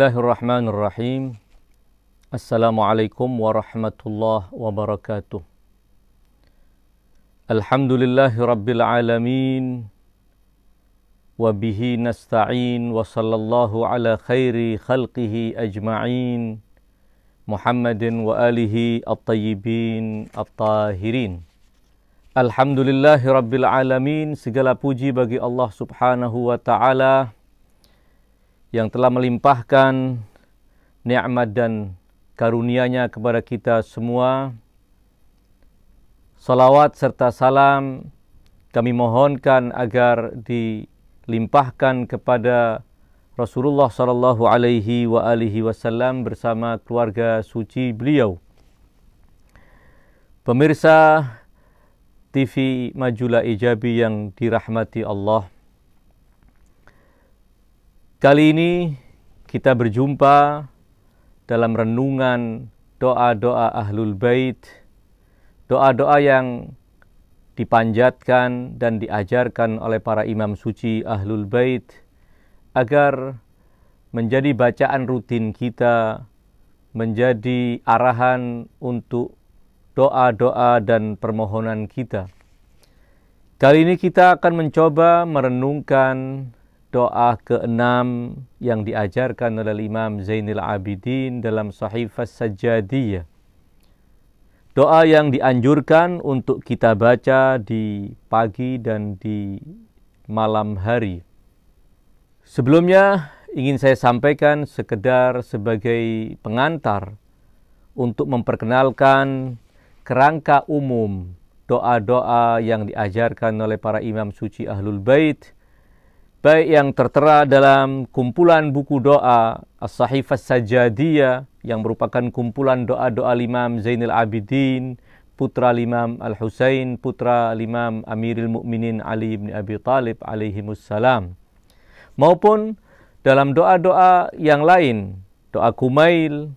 Bismillahirrahmanirrahim. Assalamualaikum warahmatullahi wabarakatuh. Alhamdulillahi rabbil alamin. Wabihi nasta'in wa sallallahu ala khairi khalqihi ajma'in. Muhammadin wa alihi at-tayyibin at-tahirin. Alhamdulillahi rabbil alamin. Segala puji bagi Allah subhanahu wa ta'ala yang telah melimpahkan nikmat dan karunia-Nya kepada kita semua. Salawat serta salam kami mohonkan agar dilimpahkan kepada Rasulullah sallallahu alaihi wa alihi wasallam bersama keluarga suci beliau. Pemirsa TV Majula Ijabi yang dirahmati Allah. Kali ini kita berjumpa dalam renungan doa-doa Ahlul Bait, doa-doa yang dipanjatkan dan diajarkan oleh para imam suci Ahlul Bait agar menjadi bacaan rutin kita, menjadi arahan untuk doa-doa dan permohonan kita. Kali ini kita akan mencoba merenungkan doa keenam yang diajarkan oleh Imam Zainul Abidin dalam Sahifah Sajjadiyah. Doa yang dianjurkan untuk kita baca di pagi dan di malam hari. Sebelumnya ingin saya sampaikan sekedar sebagai pengantar untuk memperkenalkan kerangka umum doa-doa yang diajarkan oleh para imam suci Ahlul Bait baik yang tertera dalam kumpulan buku doa As-Sahifah Sajadiyah yang merupakan kumpulan doa-doa Imam Zainal Abidin, putra Imam Al-Husain, putra Imam Amirul Mukminin Ali bin Abi Talib alaihi salam. Maupun dalam doa-doa yang lain, doa Kumail,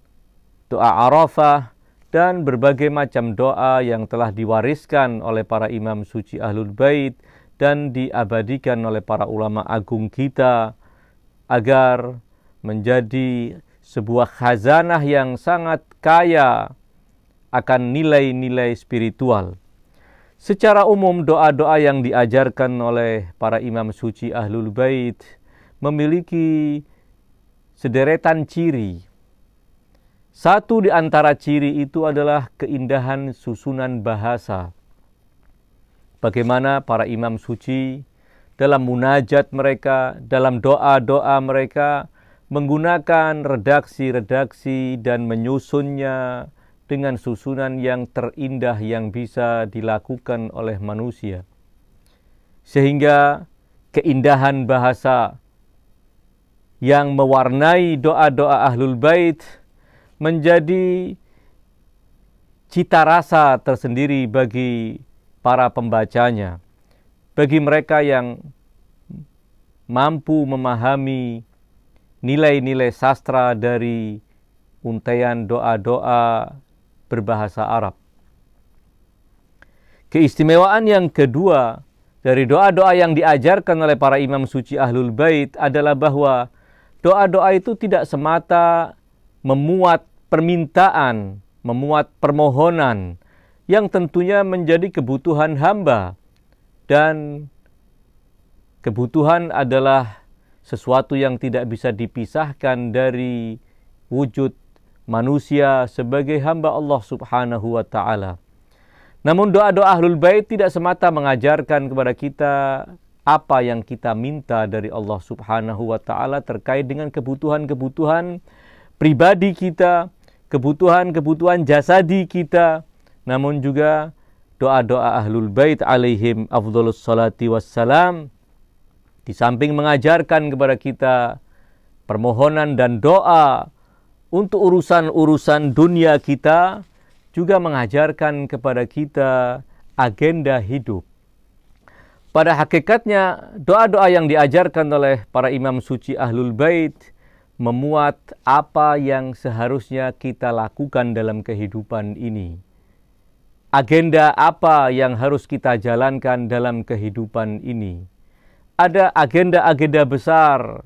doa Arafah, dan berbagai macam doa yang telah diwariskan oleh para imam suci Ahlul Bait dan diabadikan oleh para ulama agung kita agar menjadi sebuah khazanah yang sangat kaya akan nilai-nilai spiritual. Secara umum doa-doa yang diajarkan oleh para imam suci Ahlul Bait memiliki sederetan ciri. Satu di antara ciri itu adalah keindahan susunan bahasa bagaimana para imam suci dalam munajat mereka, dalam doa-doa mereka menggunakan redaksi-redaksi dan menyusunnya dengan susunan yang terindah yang bisa dilakukan oleh manusia. Sehingga keindahan bahasa yang mewarnai doa-doa Ahlul Bait menjadi cita rasa tersendiri bagi para pembacanya. Bagi mereka yang mampu memahami nilai-nilai sastra dari untaian doa-doa berbahasa Arab. Keistimewaan yang kedua dari doa-doa yang diajarkan oleh para imam suci Ahlul Bait adalah bahwa doa-doa itu tidak semata memuat permintaan, memuat permohonan, yang tentunya menjadi kebutuhan hamba dan kebutuhan adalah sesuatu yang tidak bisa dipisahkan dari wujud manusia sebagai hamba Allah Subhanahu wa taala. Namun doa-doa Ahlul Bait tidak semata mengajarkan kepada kita apa yang kita minta dari Allah Subhanahu wa taala terkait dengan kebutuhan-kebutuhan pribadi kita, kebutuhan-kebutuhan jasadi kita, namun juga doa-doa ahlul bait alaihim afdhalus salati wassalam di samping mengajarkan kepada kita permohonan dan doa untuk urusan-urusan dunia kita juga mengajarkan kepada kita agenda hidup. Pada hakikatnya doa-doa yang diajarkan oleh para imam suci ahlul bait memuat apa yang seharusnya kita lakukan dalam kehidupan ini. Agenda apa yang harus kita jalankan dalam kehidupan ini. Ada agenda-agenda besar.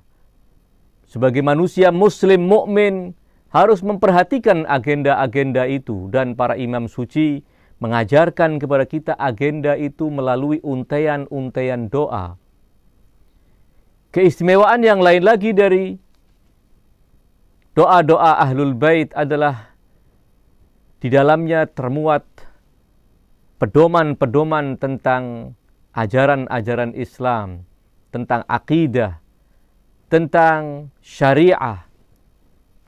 Sebagai manusia muslim mukmin harus memperhatikan agenda-agenda itu dan para imam suci mengajarkan kepada kita agenda itu melalui untaian-untaian doa. Keistimewaan yang lain lagi dari doa-doa Ahlul Bait adalah di dalamnya termuat pedoman-pedoman tentang ajaran-ajaran Islam, tentang akidah, tentang syariah,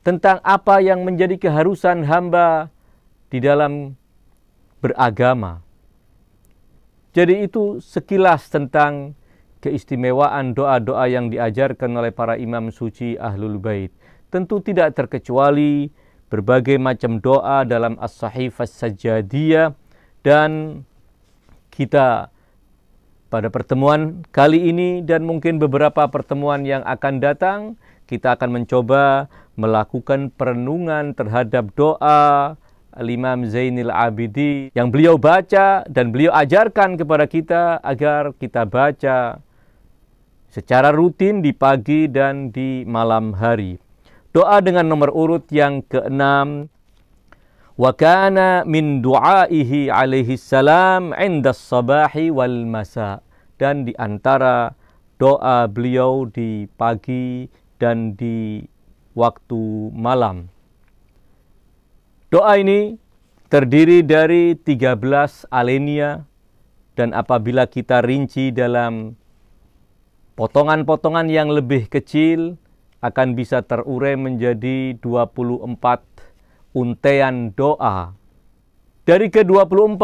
tentang apa yang menjadi keharusan hamba di dalam beragama. Jadi itu sekilas tentang keistimewaan doa-doa yang diajarkan oleh para imam suci Ahlul Bait. Tentu tidak terkecuali berbagai macam doa dalam As-Sahifah Sajadiyah dan kita pada pertemuan kali ini dan mungkin beberapa pertemuan yang akan datang kita akan mencoba melakukan perenungan terhadap doa Al-Imam Zainil Abidi yang beliau baca dan beliau ajarkan kepada kita agar kita baca secara rutin di pagi dan di malam hari. Doa dengan nomor urut yang keenam wa kana min du'aihi alaihi salam 'inda sabahi wal masa dan di antara doa beliau di pagi dan di waktu malam. Doa ini terdiri dari 13 alenia dan apabila kita rinci dalam potongan-potongan yang lebih kecil akan bisa terurai menjadi 24 untean doa. Dari ke-24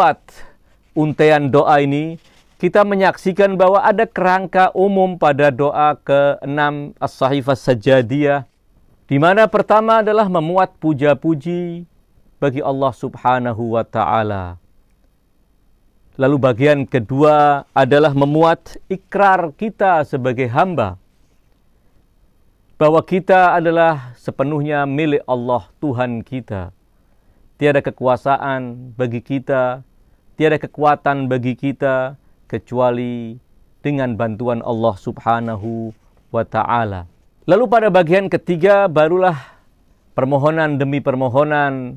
untean doa ini kita menyaksikan bahwa ada kerangka umum pada doa ke-6 As-Sahifah Sajadiyah di mana pertama adalah memuat puja-puji bagi Allah Subhanahu wa taala. Lalu bagian kedua adalah memuat ikrar kita sebagai hamba bahwa kita adalah sepenuhnya milik Allah Tuhan kita. Tiada kekuasaan bagi kita, tiada kekuatan bagi kita kecuali dengan bantuan Allah Subhanahu wa taala. Lalu pada bagian ketiga barulah permohonan demi permohonan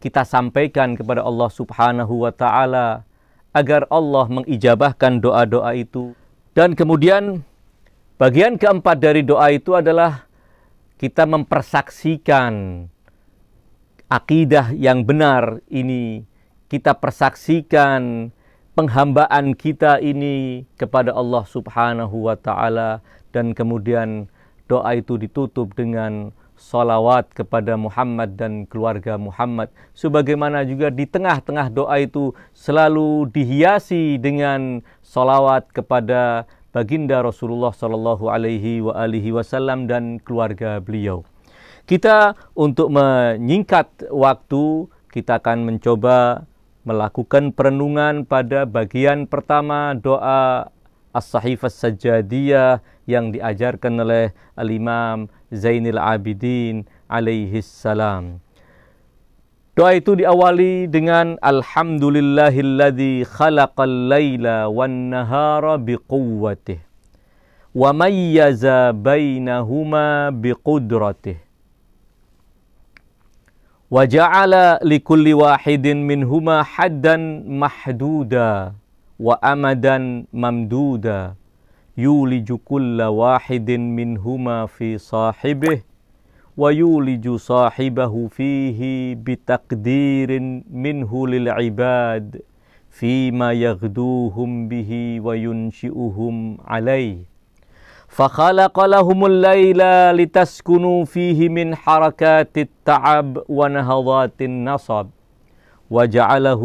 kita sampaikan kepada Allah Subhanahu wa taala agar Allah mengijabahkan doa-doa itu. Dan kemudian bagian keempat dari doa itu adalah kita mempersaksikan akidah yang benar ini. Kita persaksikan penghambaan kita ini kepada Allah Subhanahu wa taala dan kemudian doa itu ditutup dengan salawat kepada Muhammad dan keluarga Muhammad. Sebagaimana juga di tengah-tengah doa itu selalu dihiasi dengan salawat kepada baginda Rasulullah sallallahu alaihi wa alihi wasallam dan keluarga beliau. Kita untuk menyingkat waktu kita akan mencoba melakukan perenungan pada bagian pertama doa As-Sahifah Sajadiyah yang diajarkan oleh Al-Imam Zainil Abidin alaihi salam. Doa itu diawali dengan Alhamdulillahilladzi khalaqal laila wan nahara biquwwatih wa mayyaza bainahuma biqudratih wa ja'ala likulli wahidin minhuma haddan mahduda wa amadan mamduda yuliju kulla wahidin minhuma fi sahibih ويولج صاحبه فيه بتقدير منه للعباد فيما يغدوهم به وينشئهم عليه. فخلق لهم الليل لتسكنوا فيه من حركات التعب ونهضات النصب وجعله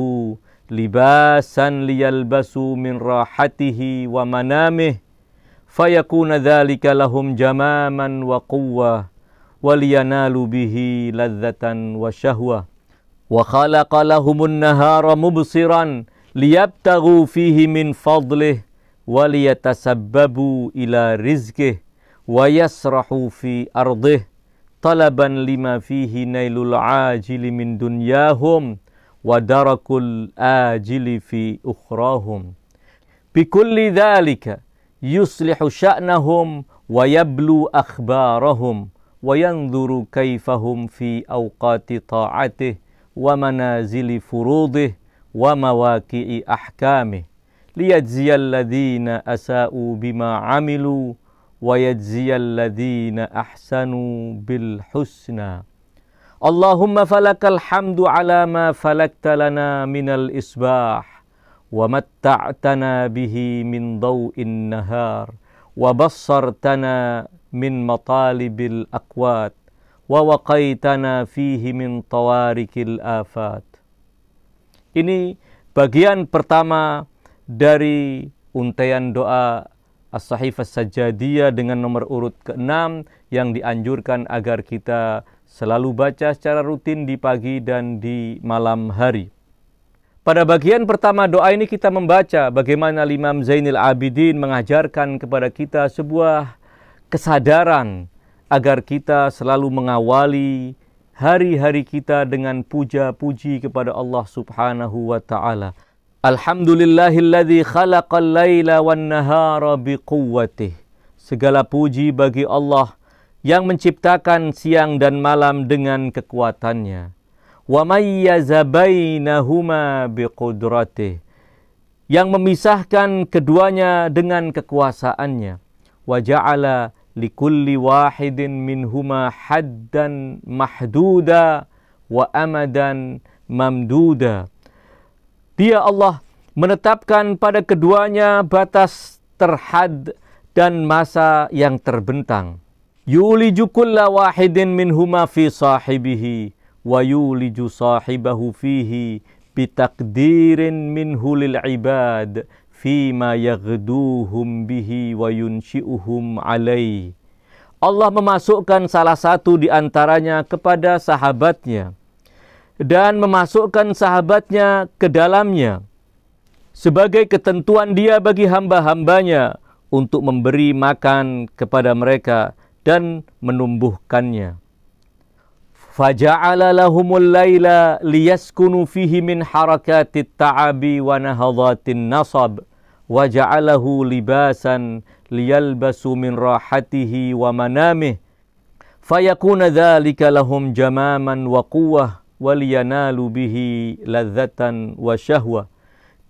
لباسا ليلبسوا من راحته ومنامه فيكون ذلك لهم جماما وقوة. ولينالوا به لذة وشهوة. وخلق لهم النهار مبصرا ليبتغوا فيه من فضله وليتسببوا إلى رزقه ويسرحوا في أرضه طلبا لما فيه نيل العاجل من دنياهم ودرك الآجل في أخراهم. بكل ذلك يصلح شأنهم ويبلو أخبارهم وينظر كيف هم في أوقات طاعته ومنازل فروضه ومواقع أحكامه. ليجزي الذين أساءوا بما عملوا ويجزي الذين أحسنوا بالحسنى. اللهم فلك الحمد على ما فلكت لنا من الإصباح ومتعتنا به من ضوء النهار وبصرتنا min matalibil akwat wa waqaitana fihi min tawarikil afat. Ini bagian pertama dari untaian doa As-Sahifah Sajadiyah dengan nomor urut ke-6 yang dianjurkan agar kita selalu baca secara rutin di pagi dan di malam hari. Pada bagian pertama doa ini kita membaca bagaimana Imam Zainil Abidin mengajarkan kepada kita sebuah kesadaran agar kita selalu mengawali hari-hari kita dengan puja-puji kepada Allah Subhanahu wa taala. Alhamdulillahilladzi khalaqal laila wan nahara biquwwatih. Segala puji bagi Allah yang menciptakan siang dan malam dengan kekuatannya. Wa mayyaza bainahuma biqudratih. Yang memisahkan keduanya dengan kekuasaannya. Wa ja'ala likulli wahidin minhuma haddan mahduda wa amadan mamduda dia Allah menetapkan pada keduanya batas terhad dan masa yang terbentang. Yuliju kulla wahidin minhuma fi sahibihi wa yuliju sahibahu fihi bitakdirin minhu lil ibad fima yaghduhum bihi wa yunshi'uhum alaih. Allah memasukkan salah satu di antaranya kepada sahabatnya dan memasukkan sahabatnya ke dalamnya sebagai ketentuan dia bagi hamba-hambanya untuk memberi makan kepada mereka dan menumbuhkannya. Faja'ala lahumul laila liyaskunu fihi min harakatit ta'abi wa nahadhatin nasab wa ja'alahu libasan liyalbasu min rahatihi wa manamih fayakuna dhalika lahum jamaman wa quwwah waliyanalu bihi ladzatan wa syahwa.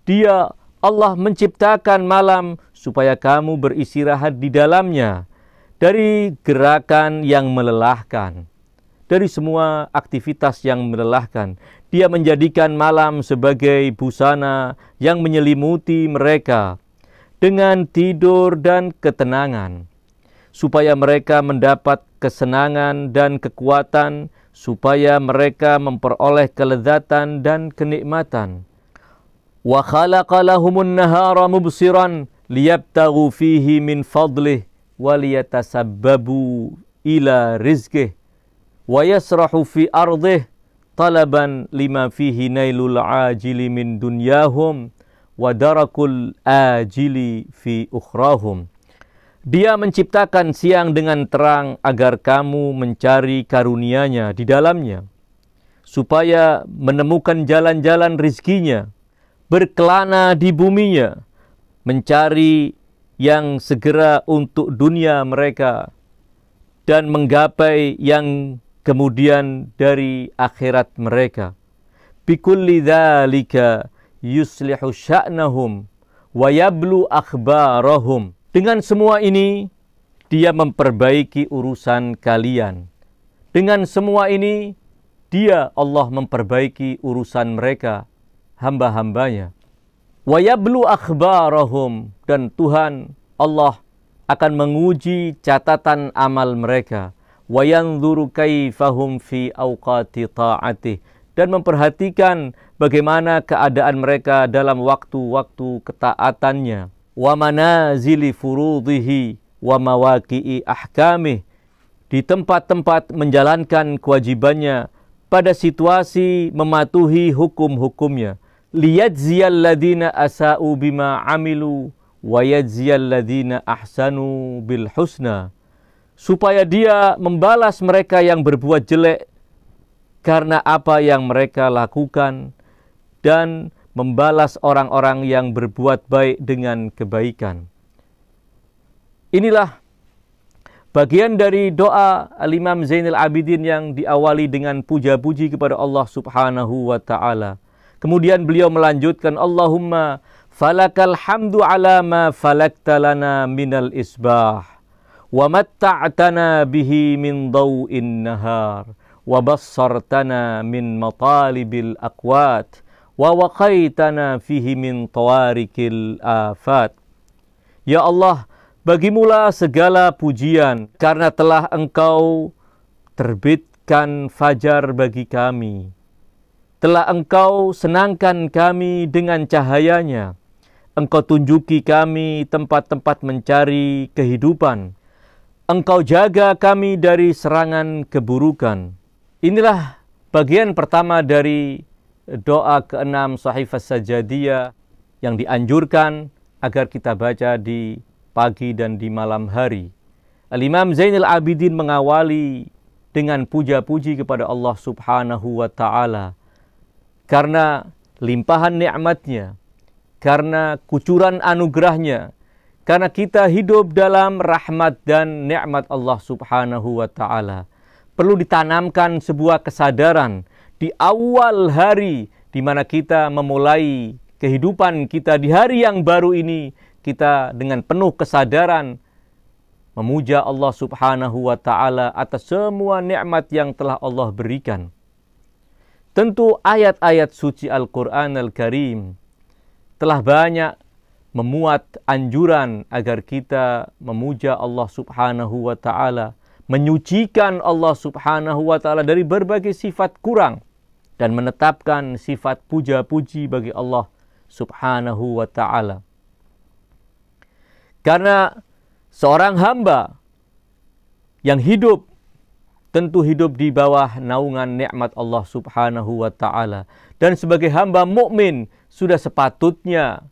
Dia Allah menciptakan malam supaya kamu beristirahat di dalamnya dari gerakan yang melelahkan, dari semua aktivitas yang melelahkan. Dia menjadikan malam sebagai busana yang menyelimuti mereka dengan tidur dan ketenangan, supaya mereka mendapat kesenangan dan kekuatan supaya mereka memperoleh kelezatan dan kenikmatan. Wa khalaqa lahumun nahara mubsiran liyabtaghu fihi min fadlih wa liyatasabbabu ila rizqih wa yasrahu fi ardih talaban lima fihi nailul ajili min dunyahum wa darakul ajili fi ukhrahum. Dia menciptakan siang dengan terang agar kamu mencari karunia-Nya di dalamnya, supaya menemukan jalan-jalan rizkinya, berkelana di buminya, mencari yang segera untuk dunia mereka, dan menggapai yang kemudian dari akhirat mereka. Bikulli dzalika yuslihu sya'nahum wa yablu akhbarahum dengan semua ini, dia memperbaiki urusan kalian. Dengan semua ini, dia Allah memperbaiki urusan mereka, hamba-hambanya. Wayablu akhbarahum dan Tuhan Allah akan menguji catatan amal mereka. Wayanzuru kaifahum fi awqati ta'atih dan memperhatikan bagaimana keadaan mereka dalam waktu-waktu ketaatannya. wa manazili furudhihi wa mawaqi'i di tempat-tempat menjalankan kewajibannya pada situasi mematuhi hukum-hukumnya. liyajziyal ladina asa'u amilu wa yajziyal ladina ahsanu supaya dia membalas mereka yang berbuat jelek karena apa yang mereka lakukan dan membalas orang-orang yang berbuat baik dengan kebaikan. Inilah bagian dari doa Al-Imam Zainal Abidin yang diawali dengan puja-puji kepada Allah Subhanahu wa taala. Kemudian beliau melanjutkan Allahumma falakal hamdu ala ma falakta lana minal isbah wa matta'tana bihi min daw'in nahar wa bassartana min matalibil aqwat wa waqaitana fihi min tawarikil. Ya Allah, bagimulah segala pujian karena telah engkau terbitkan fajar bagi kami. Telah engkau senangkan kami dengan cahayanya. Engkau tunjuki kami tempat-tempat mencari kehidupan. Engkau jaga kami dari serangan keburukan. Inilah bagian pertama dari doa keenam Sahifah Sajadiyah yang dianjurkan agar kita baca di pagi dan di malam hari. Al-Imam Zainal Abidin mengawali dengan puja-puji kepada Allah Subhanahu wa taala karena limpahan nikmatnya, karena kucuran anugerahnya, karena kita hidup dalam rahmat dan nikmat Allah Subhanahu wa taala. Perlu ditanamkan sebuah kesadaran di awal hari di mana kita memulai kehidupan kita di hari yang baru ini kita dengan penuh kesadaran memuja Allah Subhanahu wa taala atas semua nikmat yang telah Allah berikan. Tentu ayat-ayat suci Al-Qur'an Al-Karim telah banyak memuat anjuran agar kita memuja Allah Subhanahu wa taala, menyucikan Allah Subhanahu wa taala dari berbagai sifat kurang dan menetapkan sifat puja-puji bagi Allah Subhanahu wa taala. Karena seorang hamba yang hidup tentu hidup di bawah naungan nikmat Allah Subhanahu wa taala dan sebagai hamba mukmin sudah sepatutnya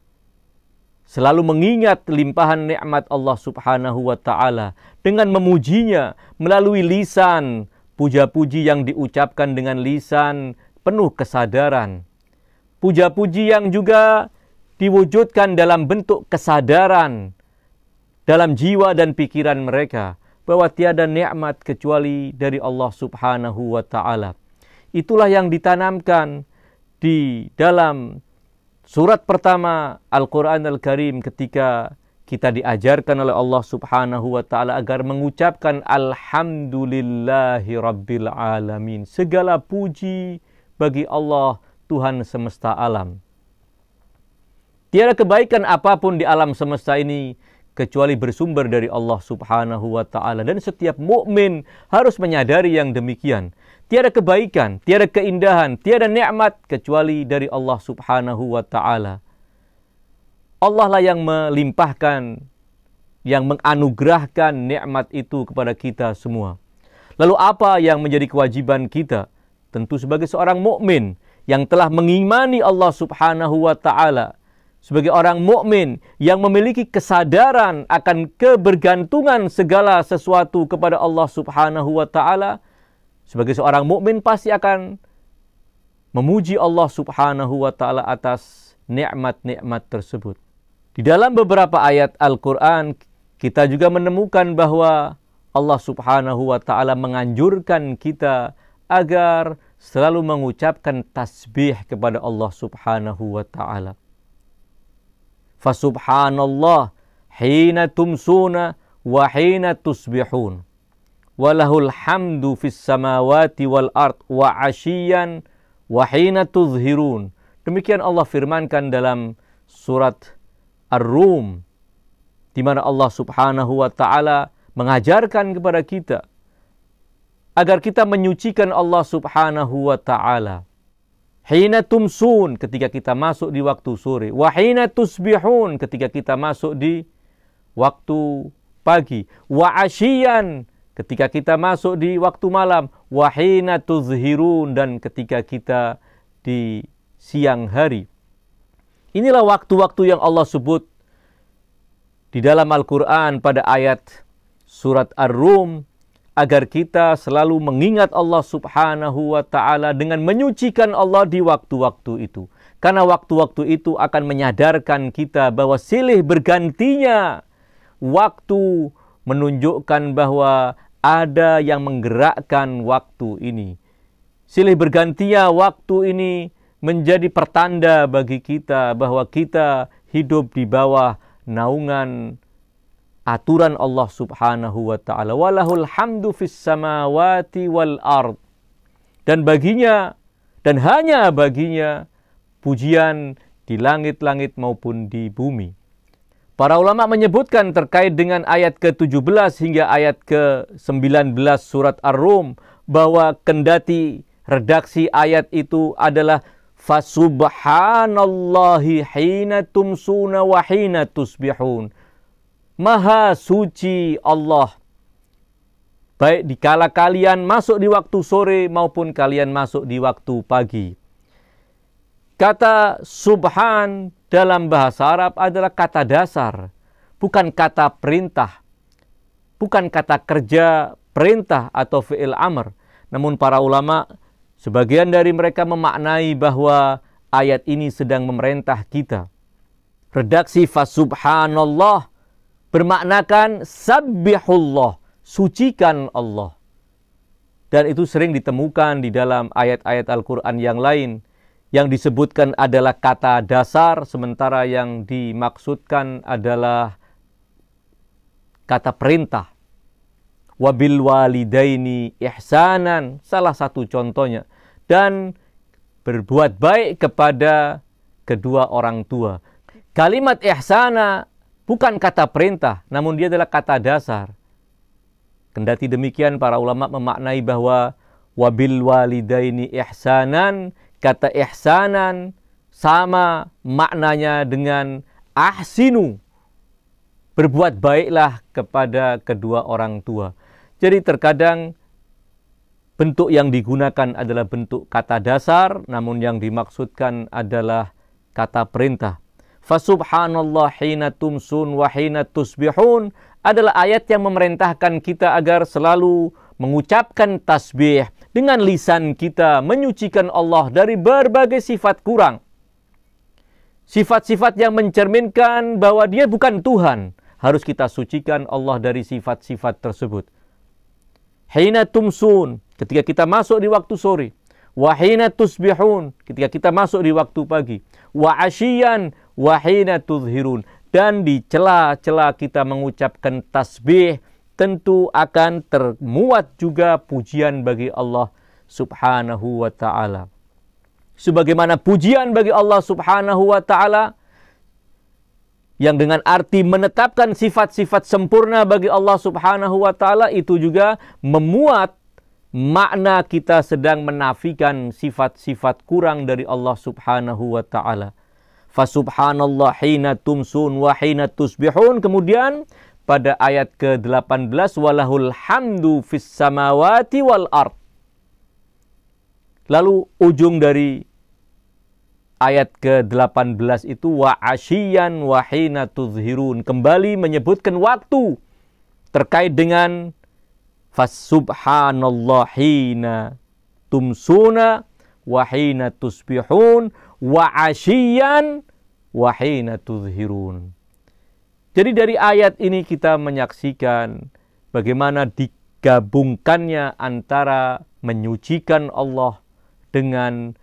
selalu mengingat limpahan nikmat Allah Subhanahu wa taala dengan memujinya melalui lisan puja-puji yang diucapkan dengan lisan penuh kesadaran. Puja-puji yang juga diwujudkan dalam bentuk kesadaran dalam jiwa dan pikiran mereka bahwa tiada nikmat kecuali dari Allah Subhanahu wa taala. Itulah yang ditanamkan di dalam surat pertama Al-Qur'an Al-Karim ketika kita diajarkan oleh Allah Subhanahu wa taala agar mengucapkan alhamdulillahi rabbil alamin. Segala puji bagi Allah Tuhan semesta alam. Tiada kebaikan apa pun di alam semesta ini kecuali bersumber dari Allah Subhanahu wa taala dan setiap mukmin harus menyadari yang demikian. Tiada kebaikan, tiada keindahan, tiada nikmat kecuali dari Allah Subhanahu wa taala. Allah lah yang melimpahkan yang menganugerahkan nikmat itu kepada kita semua. Lalu apa yang menjadi kewajiban kita? tentu sebagai seorang mukmin yang telah mengimani Allah Subhanahu wa taala sebagai orang mukmin yang memiliki kesadaran akan kebergantungan segala sesuatu kepada Allah Subhanahu wa taala sebagai seorang mukmin pasti akan memuji Allah Subhanahu wa taala atas nikmat-nikmat tersebut. Di dalam beberapa ayat Al-Qur'an kita juga menemukan bahwa Allah Subhanahu wa taala menganjurkan kita agar selalu mengucapkan tasbih kepada Allah Subhanahu wa taala. Hina tumsuna wa hina tusbihun. Walahul hamdu fis samawati wal ard wa ashiyan wa hina tuzhirun. Demikian Allah firmankan dalam surat Ar-Rum di mana Allah Subhanahu wa taala mengajarkan kepada kita agar kita menyucikan Allah Subhanahu wa taala. Hina tumsun ketika kita masuk di waktu sore, wa hina tusbihun ketika kita masuk di waktu pagi, wa asyian ketika kita masuk di waktu malam, wa hina tuzhirun dan ketika kita di siang hari. Inilah waktu-waktu yang Allah sebut di dalam Al-Quran pada ayat surat Ar-Rum agar kita selalu mengingat Allah Subhanahu wa taala dengan menyucikan Allah di waktu-waktu itu. Karena waktu-waktu itu akan menyadarkan kita bahwa silih bergantinya waktu menunjukkan bahwa ada yang menggerakkan waktu ini. Silih bergantinya waktu ini menjadi pertanda bagi kita bahwa kita hidup di bawah naungan aturan Allah Subhanahu wa taala. Walahul hamdu fis samawati wal ard. Dan baginya dan hanya baginya pujian di langit-langit maupun di bumi. Para ulama menyebutkan terkait dengan ayat ke-17 hingga ayat ke-19 surat Ar-Rum bahwa kendati redaksi ayat itu adalah fasubhanallahi hina tumsuna wa hina tusbihun Maha suci Allah. Baik dikala kalian masuk di waktu sore maupun kalian masuk di waktu pagi. Kata subhan dalam bahasa Arab adalah kata dasar, bukan kata perintah. Bukan kata kerja perintah atau fi'il amr. Namun para ulama sebagian dari mereka memaknai bahwa ayat ini sedang memerintah kita. Redaksi fasubhanallah bermaknakan sabbihullah, sucikan Allah. Dan itu sering ditemukan di dalam ayat-ayat Al-Quran yang lain yang disebutkan adalah kata dasar sementara yang dimaksudkan adalah kata perintah. Wabil walidaini ihsanan salah satu contohnya dan berbuat baik kepada kedua orang tua. Kalimat ihsana bukan kata perintah, namun dia adalah kata dasar. Kendati demikian para ulama memaknai bahwa wabil walidaini ihsanan, kata ihsanan sama maknanya dengan ahsinu. Berbuat baiklah kepada kedua orang tua. Jadi terkadang bentuk yang digunakan adalah bentuk kata dasar, namun yang dimaksudkan adalah kata perintah. Fasubhanallah hina tumsun wa hina tusbihun adalah ayat yang memerintahkan kita agar selalu mengucapkan tasbih dengan lisan kita menyucikan Allah dari berbagai sifat kurang. Sifat-sifat yang mencerminkan bahwa dia bukan Tuhan. Harus kita sucikan Allah dari sifat-sifat tersebut. Hina tumsun, ketika kita masuk di waktu sore. Wahina tusbihun, ketika kita masuk di waktu pagi. Wa asyian, wahina tuzhirun dan di celah-celah kita mengucapkan tasbih tentu akan termuat juga pujian bagi Allah Subhanahu wa taala. Sebagaimana pujian bagi Allah Subhanahu wa taala yang dengan arti menetapkan sifat-sifat sempurna bagi Allah Subhanahu wa taala itu juga memuat makna kita sedang menafikan sifat-sifat kurang dari Allah Subhanahu wa taala. Fasubhanallah hina tumsun wa hina tusbihun. Kemudian pada ayat ke-18 walahul hamdu fis samawati wal ard. Lalu ujung dari ayat ke-18 itu wa asyian wa hina tuzhirun kembali menyebutkan waktu terkait dengan fasubhanallah hina tumsuna wa hina tusbihun wa asyian wahina tuzhirun. Jadi dari ayat ini kita menyaksikan bagaimana digabungkannya antara menyucikan Allah dengan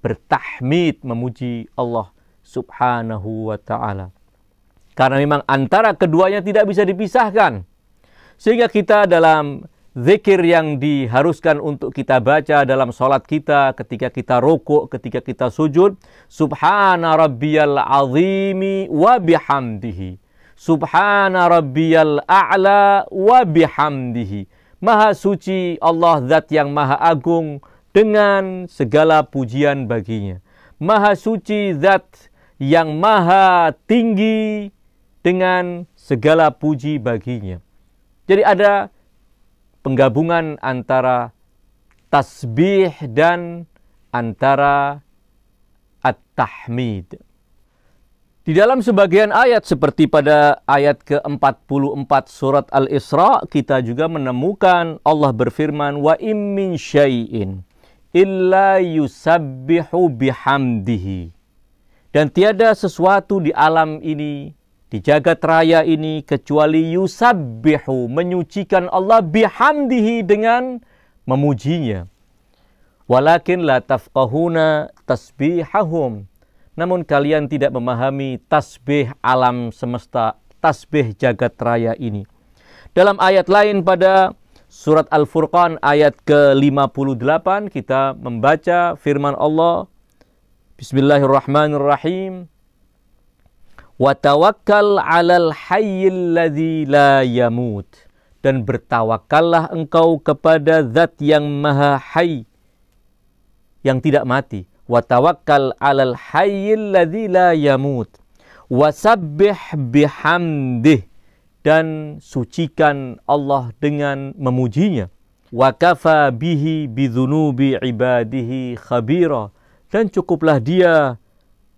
bertahmid memuji Allah Subhanahu wa taala. Karena memang antara keduanya tidak bisa dipisahkan. Sehingga kita dalam zikir yang diharuskan untuk kita baca dalam sholat kita ketika kita rukuk, ketika kita sujud. Subhana rabbiyal azimi wa bihamdihi. Subhana rabbiyal a'la wa bihamdihi. Maha suci Allah zat yang maha agung dengan segala pujian baginya. Maha suci zat yang maha tinggi dengan segala puji baginya. Jadi ada penggabungan antara tasbih dan antara at-tahmid. Di dalam sebagian ayat seperti pada ayat ke-44 surat Al-Isra kita juga menemukan Allah berfirman wa im min syai'in illa yusabbihu bihamdihi. Dan tiada sesuatu di alam ini, di jagat raya ini kecuali yusabbihu menyucikan Allah bihamdihi dengan memujinya. Walakin la tafqahuna tasbihahum namun kalian tidak memahami tasbih alam semesta, tasbih jagat raya ini. Dalam ayat lain pada surat Al-Furqan ayat ke-58 kita membaca firman Allah Bismillahirrahmanirrahim. Wa tawakkal 'alal hayyil ladzi la yamut. Dan bertawakallah engkau kepada zat yang maha hayy yang tidak mati wa tawakkal 'alal hayyil ladzi la yamut. Wasabbih bihamdih. Dan sucikan Allah dengan memujinya. Wa kafa bihi bidzunubi ibadihi khabira. Dan cukuplah dia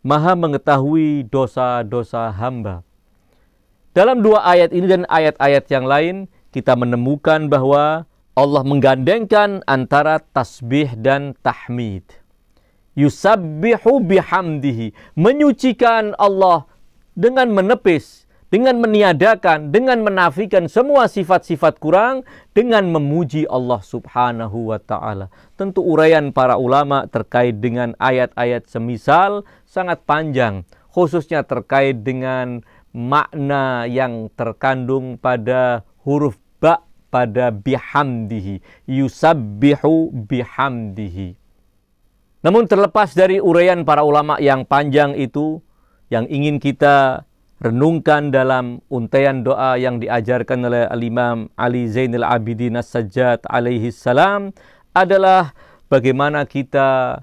maha mengetahui dosa-dosa hamba. Dalam dua ayat ini dan ayat-ayat yang lain kita menemukan bahwa Allah menggandengkan antara tasbih dan tahmid yusabbihu bihamdihi. Menyucikan Allah dengan menepis dengan meniadakan dengan menafikan semua sifat-sifat kurang dengan memuji Allah Subhanahu wa taala. Tentu uraian para ulama terkait dengan ayat-ayat semisal sangat panjang khususnya terkait dengan makna yang terkandung pada huruf ba pada bihamdihi. Yusabbihu bihamdihi namun terlepas dari uraian para ulama yang panjang itu, yang ingin kita renungkan dalam untaian doa yang diajarkan oleh Al-Imam Ali Zainal Abidin As-Sajjad alaihi salam adalah bagaimana kita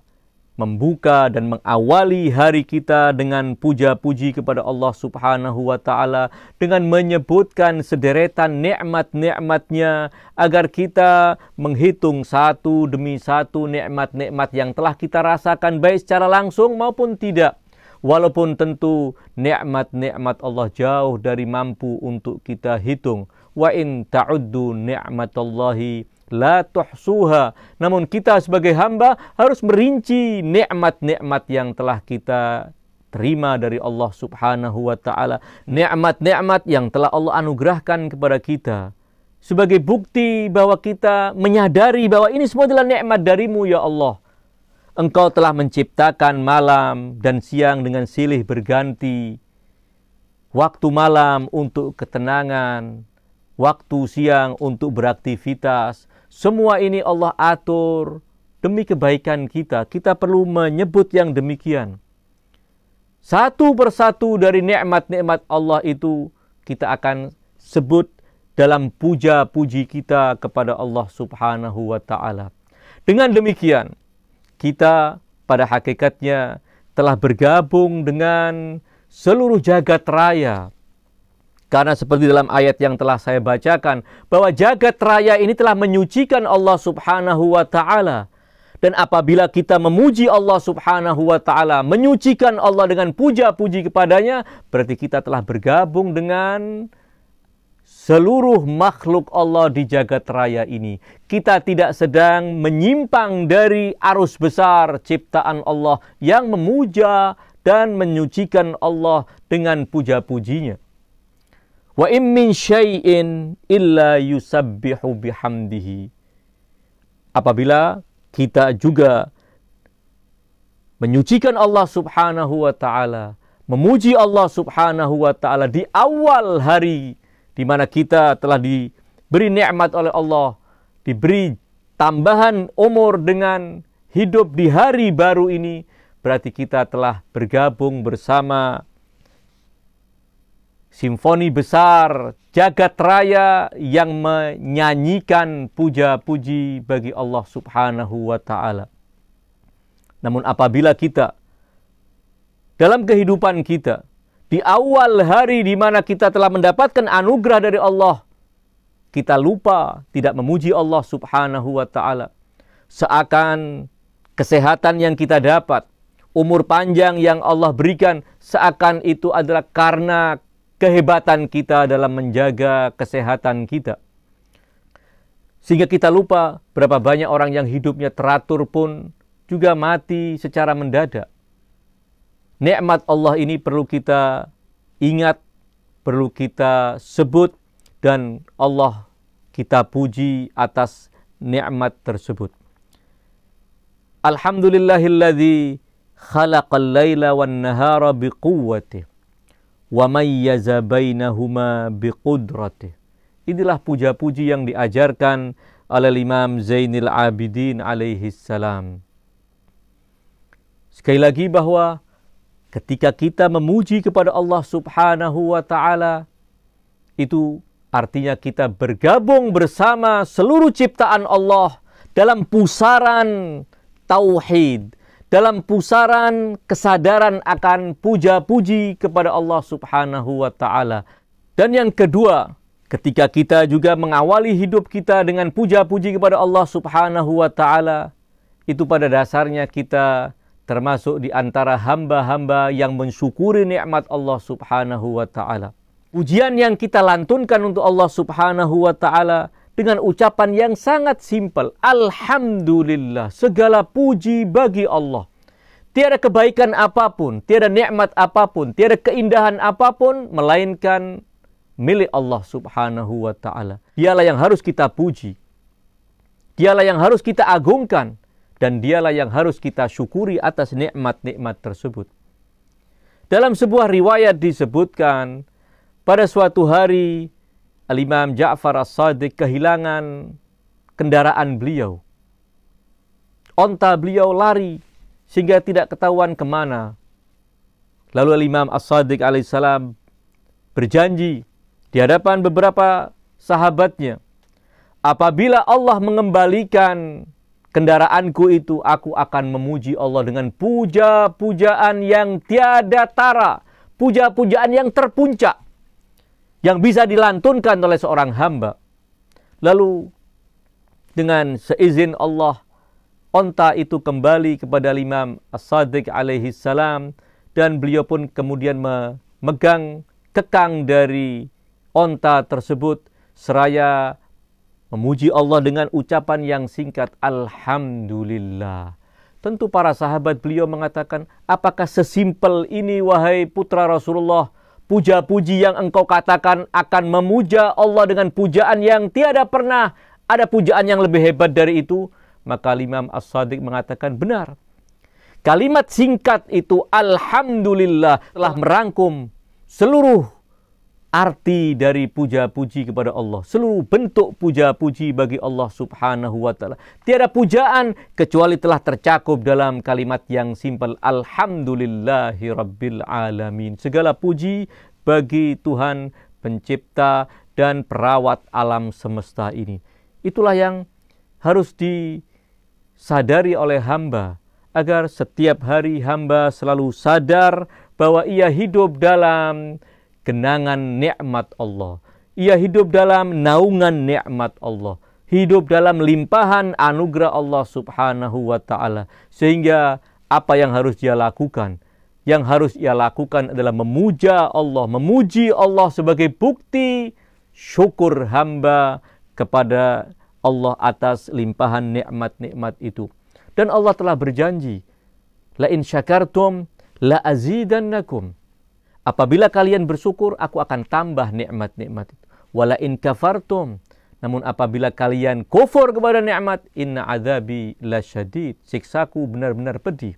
membuka dan mengawali hari kita dengan puja-puji kepada Allah Subhanahu wa taala dengan menyebutkan sederetan nikmat-nikmatnya agar kita menghitung satu demi satu nikmat-nikmat yang telah kita rasakan baik secara langsung maupun tidak. Walaupun tentu nikmat-nikmat Allah jauh dari mampu untuk kita hitung. Wa in ta'uddu ni'matallahi la tuhsuha. Namun kita sebagai hamba harus merinci nikmat-nikmat yang telah kita terima dari Allah Subhanahu wa taala, nikmat-nikmat yang telah Allah anugerahkan kepada kita. Sebagai bukti bahwa kita menyadari bahwa ini semua adalah nikmat darimu ya Allah. Engkau telah menciptakan malam dan siang dengan silih berganti. Waktu malam untuk ketenangan, waktu siang untuk beraktivitas, semua ini Allah atur demi kebaikan kita. Kita perlu menyebut yang demikian. Satu persatu dari nikmat-nikmat Allah itu kita akan sebut dalam puja-puji kita kepada Allah Subhanahu wa taala. Dengan demikian, kita pada hakikatnya telah bergabung dengan seluruh jagat raya karena seperti dalam ayat yang telah saya bacakan, bahwa jagat raya ini telah menyucikan Allah subhanahu wa ta'ala. Dan apabila kita memuji Allah subhanahu wa ta'ala, menyucikan Allah dengan puja-puji kepadanya, berarti kita telah bergabung dengan seluruh makhluk Allah di jagat raya ini. Kita tidak sedang menyimpang dari arus besar ciptaan Allah yang memuja dan menyucikan Allah dengan puja-pujinya. Wa in min syai'in illa yusabbihu bihamdihi. Apabila kita juga menyucikan Allah Subhanahu wa taala, memuji Allah Subhanahu wa taala di awal hari di mana kita telah diberi nikmat oleh Allah, diberi tambahan umur dengan hidup di hari baru ini, berarti kita telah bergabung bersama simfoni besar jagat raya yang menyanyikan puja-puji bagi Allah Subhanahu wa taala. Namun apabila kita dalam kehidupan kita di awal hari di mana kita telah mendapatkan anugerah dari Allah, kita lupa tidak memuji Allah Subhanahu wa taala. Seakan kesehatan yang kita dapat, umur panjang yang Allah berikan seakan itu adalah karena kehebatan kita dalam menjaga kesehatan kita. Sehingga kita lupa berapa banyak orang yang hidupnya teratur pun juga mati secara mendadak. Nikmat Allah ini perlu kita ingat, perlu kita sebut dan Allah kita puji atas nikmat tersebut. Alhamdulillahilladzi khalaqal laila wan nahara biquwwatihi wa mayyaza bainahuma biqudratihi. Inilah puja-puji yang diajarkan oleh Imam Zainil Abidin alaihi salam. Sekali lagi bahwa ketika kita memuji kepada Allah Subhanahu wa taala itu Artinya kita bergabung bersama seluruh ciptaan Allah dalam pusaran tauhid, dalam pusaran kesadaran akan puja-puji kepada Allah Subhanahu wa taala. Dan yang kedua, ketika kita juga mengawali hidup kita dengan puja-puji kepada Allah Subhanahu wa taala, itu pada dasarnya kita termasuk di antara hamba-hamba yang mensyukuri nikmat Allah Subhanahu wa taala. Ujian yang kita lantunkan untuk Allah Subhanahu wa taala dengan ucapan yang sangat simpel. Alhamdulillah, segala puji bagi Allah. Tiada kebaikan apa pun, tiada nikmat apa pun, tiada keindahan apa pun melainkan milik Allah Subhanahu wa taala. Dialah yang harus kita puji. Dialah yang harus kita agungkan dan dialah yang harus kita syukuri atas nikmat-nikmat tersebut. Dalam sebuah riwayat disebutkan pada suatu hari, Al-Imam Ja'far As-Sadiq kehilangan kendaraan beliau. Onta beliau lari sehingga tidak ketahuan ke mana. Lalu Al-Imam As-Sadiq alaihissalam berjanji di hadapan beberapa sahabatnya, apabila Allah mengembalikan kendaraanku itu, aku akan memuji Allah dengan puja-pujaan yang tiada tara, puja-pujaan yang terpuncak yang bisa dilantunkan oleh seorang hamba. Lalu dengan seizin Allah, onta itu kembali kepada Imam As-Sadiq alaihi salam dan beliau pun kemudian memegang kekang dari onta tersebut seraya memuji Allah dengan ucapan yang singkat Alhamdulillah. Tentu para sahabat beliau mengatakan, apakah sesimpel ini wahai putra Rasulullah? Puja-puji yang engkau katakan akan memuja Allah dengan pujaan yang tiada pernah ada pujaan yang lebih hebat dari itu, maka Imam As-Sadiq mengatakan benar. Kalimat singkat itu Alhamdulillah telah merangkum seluruh arti dari puja-puji kepada Allah. Seluruh bentuk puja-puji bagi Allah subhanahu wa ta'ala. Tiada pujaan kecuali telah tercakup dalam kalimat yang simpel. Alhamdulillahi rabbil alamin. Segala puji bagi Tuhan pencipta dan perawat alam semesta ini. Itulah yang harus disadari oleh hamba agar setiap hari hamba selalu sadar bahwa ia hidup dalam genangan nikmat Allah. Ia hidup dalam naungan nikmat Allah. Hidup dalam limpahan anugerah Allah subhanahu wa ta'ala. Sehingga apa yang harus dia lakukan? Yang harus ia lakukan adalah memuja Allah. Memuji Allah sebagai bukti syukur hamba kepada Allah atas limpahan nikmat-nikmat itu. Dan Allah telah berjanji, La in syakartum la azidannakum. Apabila kalian bersyukur, aku akan tambah nikmat-nikmat itu. Wala in kafartum. Namun apabila kalian kufur kepada nikmat, inna azabi lasyadid. Siksaku benar-benar pedih.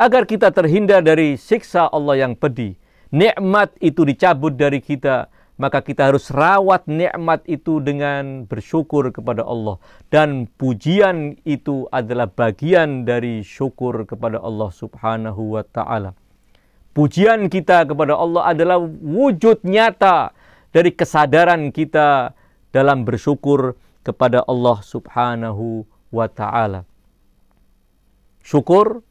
Agar kita terhindar dari siksa Allah yang pedih. Nikmat itu dicabut dari kita, maka kita harus rawat nikmat itu dengan bersyukur kepada Allah dan pujian itu adalah bagian dari syukur kepada Allah Subhanahu wa taala. Pujian kita kepada Allah adalah wujud nyata dari kesadaran kita dalam bersyukur kepada Allah Subhanahu wa taala. Syukur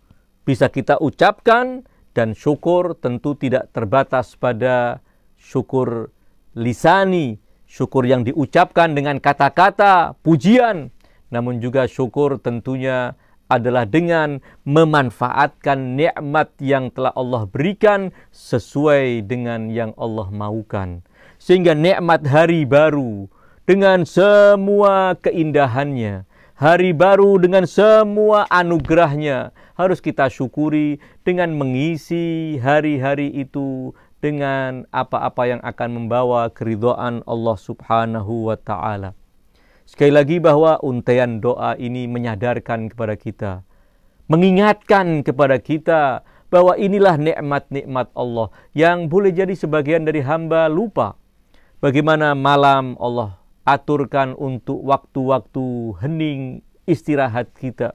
bisa kita ucapkan dan syukur tentu tidak terbatas pada syukur lisani, syukur yang diucapkan dengan kata-kata pujian, namun juga syukur tentunya adalah dengan memanfaatkan nikmat yang telah Allah berikan sesuai dengan yang Allah maukan. Sehingga nikmat hari baru dengan semua keindahannya, hari baru dengan semua anugerahnya harus kita syukuri dengan mengisi hari-hari itu dengan apa-apa yang akan membawa keridhaan Allah Subhanahu wa taala. Sekali lagi bahwa untayan doa ini menyadarkan kepada kita, mengingatkan kepada kita bahwa inilah nikmat-nikmat Allah yang boleh jadi sebagian dari hamba lupa. Bagaimana malam Allah aturkan untuk waktu-waktu hening istirahat kita.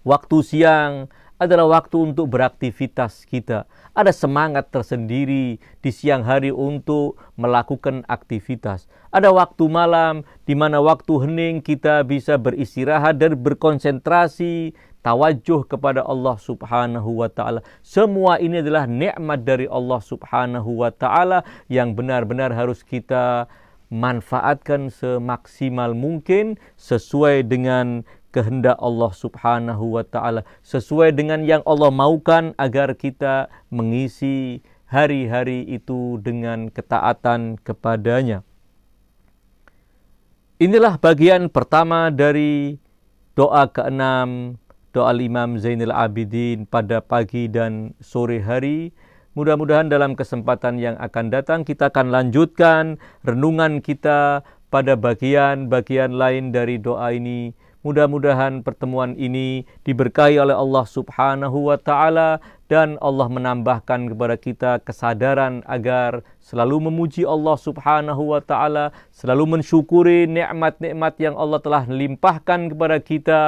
Waktu siang adalah waktu untuk beraktivitas kita. Ada semangat tersendiri di siang hari untuk melakukan aktivitas. Ada waktu malam di mana waktu hening kita bisa beristirahat dan berkonsentrasi tawajuh kepada Allah Subhanahu wa taala. Semua ini adalah nikmat dari Allah Subhanahu wa taala yang benar-benar harus kita manfaatkan semaksimal mungkin sesuai dengan kehendak Allah Subhanahu wa taala sesuai dengan yang Allah maukan agar kita mengisi hari-hari itu dengan ketaatan kepadanya. Inilah bagian pertama dari doa keenam doa Imam Zainal Abidin pada pagi dan sore hari. Mudah-mudahan dalam kesempatan yang akan datang kita akan lanjutkan renungan kita pada bagian-bagian lain dari doa ini Mudah-mudahan pertemuan ini diberkahi oleh Allah Subhanahu wa taala dan Allah menambahkan kepada kita kesadaran agar selalu memuji Allah Subhanahu wa taala, selalu mensyukuri nikmat-nikmat yang Allah telah limpahkan kepada kita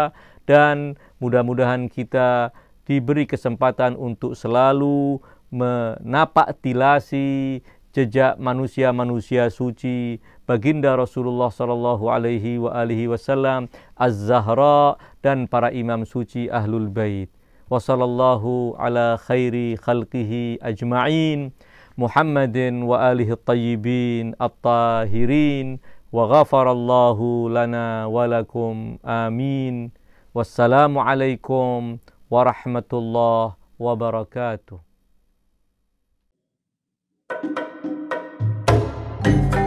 dan mudah-mudahan kita diberi kesempatan untuk selalu menapak tilasi jejak manusia-manusia suci baginda Rasulullah sallallahu alaihi wa alihi wasallam Az-Zahra dan para imam suci Ahlul Bait. Wa sallallahu ala khairi khalqihi ajma'in Muhammadin wa alihi tayyibin at-tahirin wa ghafarallahu lana wa lakum amin. Wassalamu alaikum warahmatullahi wabarakatuh. thank you